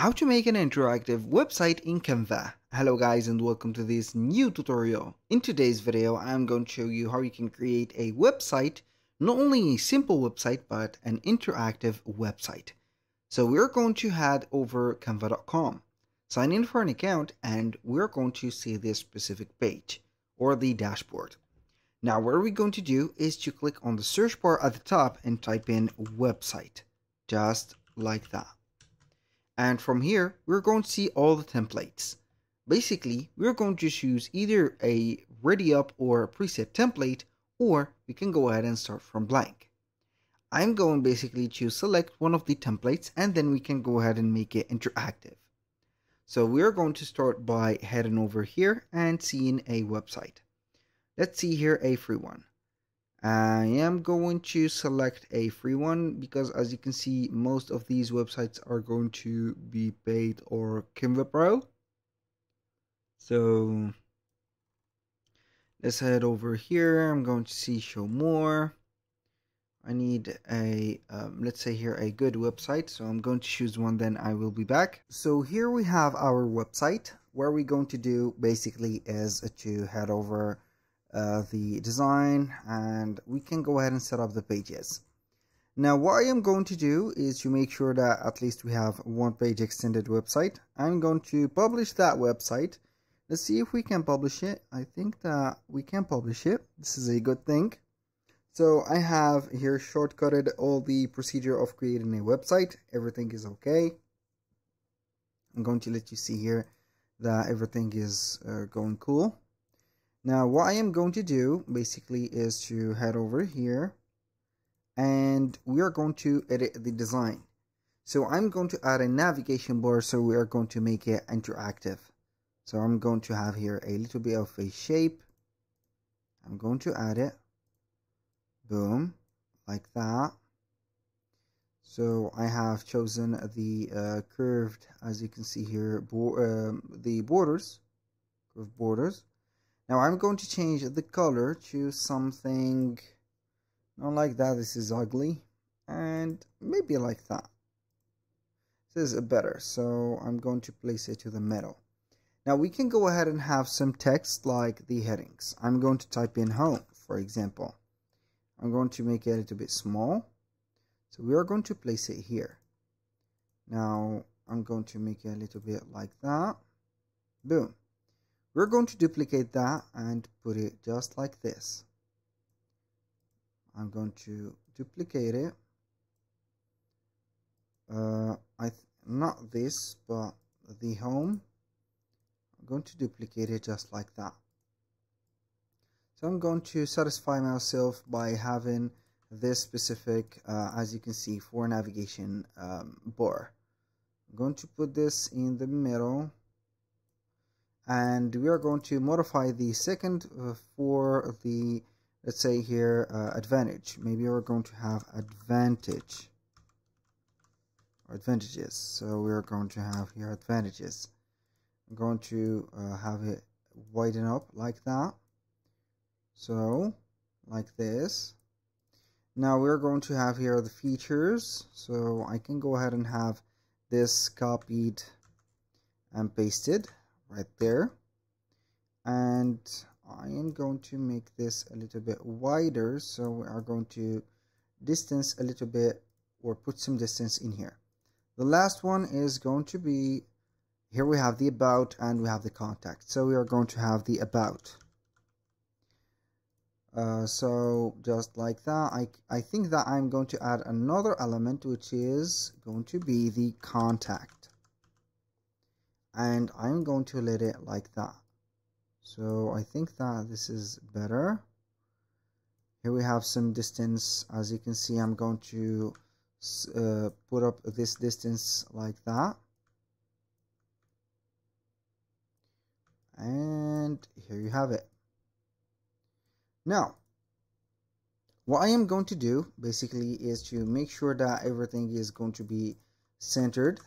how to make an interactive website in Canva. Hello guys and welcome to this new tutorial. In today's video I'm going to show you how you can create a website, not only a simple website but an interactive website. So we're going to head over canva.com, sign in for an account and we're going to see this specific page or the dashboard. Now what we're going to do is to click on the search bar at the top and type in website, just like that. And from here, we're going to see all the templates. Basically, we're going to choose either a ready up or a preset template, or we can go ahead and start from blank. I'm going basically to select one of the templates and then we can go ahead and make it interactive. So we're going to start by heading over here and seeing a website. Let's see here a free one. I am going to select a free one because as you can see most of these websites are going to be paid or Canva Pro. So let's head over here. I'm going to see show more. I need a, um, let's say here, a good website. So I'm going to choose one, then I will be back. So here we have our website. What we're going to do basically is to head over uh, the design and we can go ahead and set up the pages. Now what I am going to do is to make sure that at least we have one page extended website. I'm going to publish that website. Let's see if we can publish it. I think that we can publish it. This is a good thing. So I have here shortcutted all the procedure of creating a website. Everything is okay. I'm going to let you see here that everything is uh, going cool. Now what I am going to do basically is to head over here and we are going to edit the design. So I'm going to add a navigation bar so we are going to make it interactive. So I'm going to have here a little bit of a shape. I'm going to add it. Boom, like that. So I have chosen the uh, curved, as you can see here, bo um, the borders, curved borders. Now I'm going to change the color to something not like that. This is ugly. And maybe like that. This is better. So I'm going to place it to the middle. Now we can go ahead and have some text like the headings. I'm going to type in home, for example. I'm going to make it a little bit small. So we are going to place it here. Now I'm going to make it a little bit like that. Boom. We're going to duplicate that and put it just like this. I'm going to duplicate it. Uh, I not this, but the home. I'm going to duplicate it just like that. So I'm going to satisfy myself by having this specific, uh, as you can see, for navigation um, bar. I'm going to put this in the middle and we are going to modify the second uh, for the let's say here uh, advantage. Maybe we're going to have advantage. Or advantages. So we're going to have here advantages. I'm going to uh, have it widen up like that. So like this. Now we're going to have here the features. So I can go ahead and have this copied and pasted right there. And I am going to make this a little bit wider. So we are going to distance a little bit or put some distance in here. The last one is going to be here we have the about and we have the contact. So we are going to have the about. Uh, so just like that I, I think that I'm going to add another element which is going to be the contact and I'm going to let it like that. So I think that this is better. Here we have some distance. As you can see I'm going to uh, put up this distance like that. And here you have it. Now what I am going to do basically is to make sure that everything is going to be centered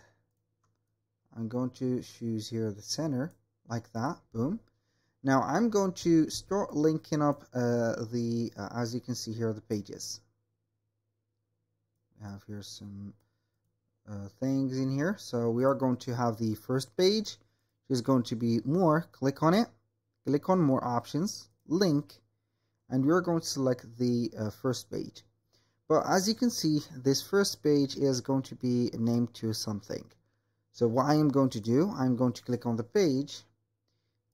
I'm going to choose here the center like that boom now I'm going to start linking up uh, the uh, as you can see here the pages we have here some uh, things in here. So we are going to have the first page, which is going to be more. Click on it, click on more options, link, and we're going to select the uh, first page. But as you can see, this first page is going to be named to something. So what I am going to do, I'm going to click on the page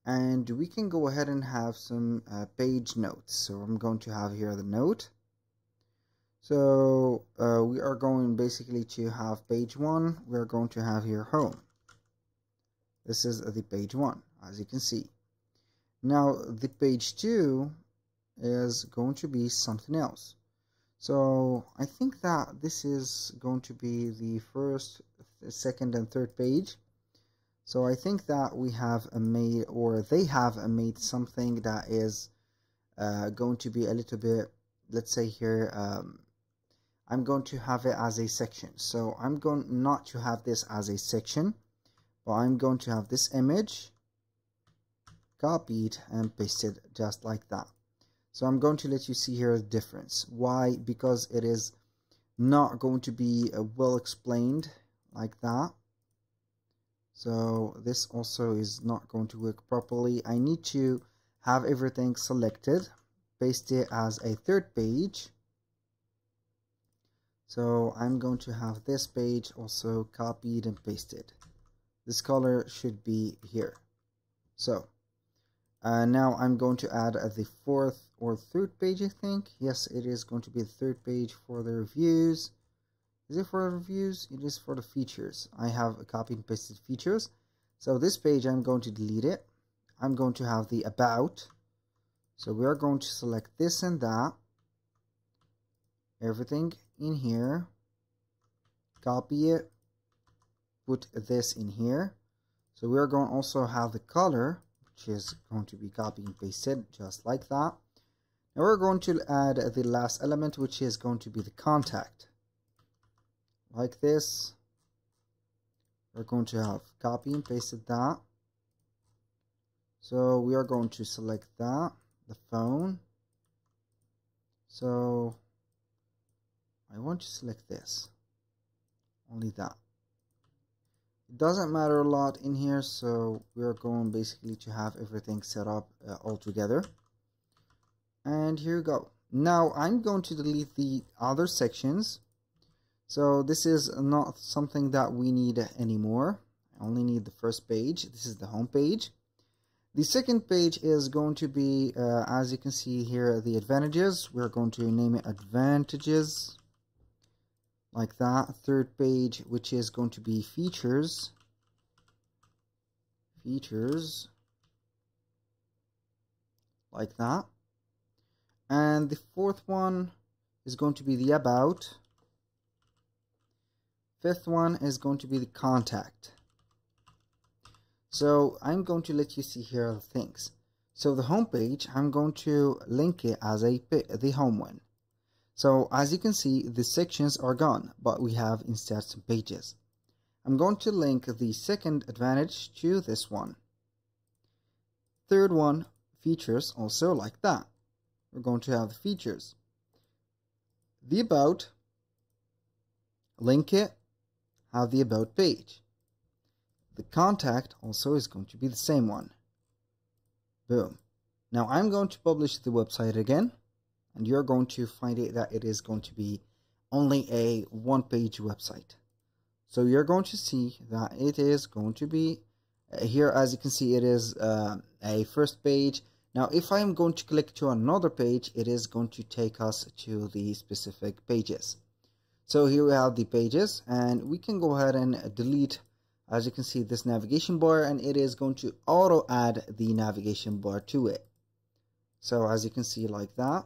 and we can go ahead and have some uh, page notes. So I'm going to have here the note. So uh, we are going basically to have page one. We're going to have here home. This is the page one, as you can see. Now the page two is going to be something else. So I think that this is going to be the first, second, and third page. So I think that we have made, or they have made something that is uh, going to be a little bit, let's say here, um, I'm going to have it as a section. So I'm going not to have this as a section, but I'm going to have this image copied and pasted just like that. So I'm going to let you see here the difference. Why? Because it is not going to be uh, well explained like that. So this also is not going to work properly. I need to have everything selected, paste it as a third page. So I'm going to have this page also copied and pasted. This color should be here. So uh, now I'm going to add uh, the fourth or third page, I think. Yes, it is going to be the third page for the reviews. Is it for reviews? It is for the features. I have a copy and pasted features. So this page, I'm going to delete it. I'm going to have the about. So we are going to select this and that. Everything in here. Copy it. Put this in here. So we are going to also have the color which is going to be copy and pasted just like that. Now we're going to add the last element which is going to be the contact. Like this. We're going to have copy and pasted that. So we are going to select that, the phone. So I want to select this, only that it doesn't matter a lot in here so we're going basically to have everything set up uh, all together and here you go now I'm going to delete the other sections so this is not something that we need anymore. I only need the first page. This is the home page. The second page is going to be uh, as you can see here the advantages. We're going to name it advantages like that. Third page which is going to be features. Features like that. And the fourth one is going to be the about fifth one is going to be the contact so I'm going to let you see here the things so the home page I'm going to link it as a the home one so as you can see, the sections are gone, but we have instead some pages. I'm going to link the second advantage to this one. Third one, features also like that. We're going to have the features. The about, link it, have the about page. The contact also is going to be the same one. Boom. Now I'm going to publish the website again and you're going to find it that it is going to be only a one page website so you're going to see that it is going to be uh, here as you can see it is uh, a first page now if I'm going to click to another page it is going to take us to the specific pages so here we have the pages and we can go ahead and delete as you can see this navigation bar and it is going to auto add the navigation bar to it so as you can see like that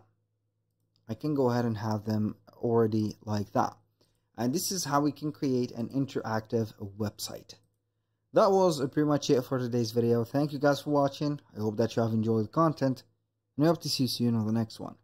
I can go ahead and have them already like that. And this is how we can create an interactive website. That was pretty much it for today's video. Thank you guys for watching. I hope that you have enjoyed the content. And I hope to see you soon on the next one.